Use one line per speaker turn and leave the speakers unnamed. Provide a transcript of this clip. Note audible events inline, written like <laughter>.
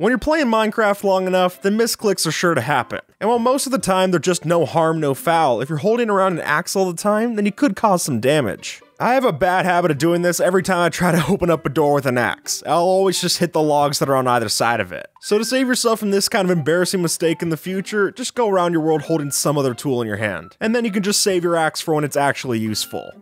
When you're playing Minecraft long enough, then misclicks are sure to happen. And while most of the time they're just no harm, no foul, if you're holding around an axe all the time, then you could cause some damage. I have a bad habit of doing this every time I try to <laughs> open up a door with an axe. I'll always just hit the logs that are on either side of it. So to save yourself from this kind of embarrassing mistake in the future, just go around your world holding some other tool in your hand. And then you can just save your axe for when it's actually useful.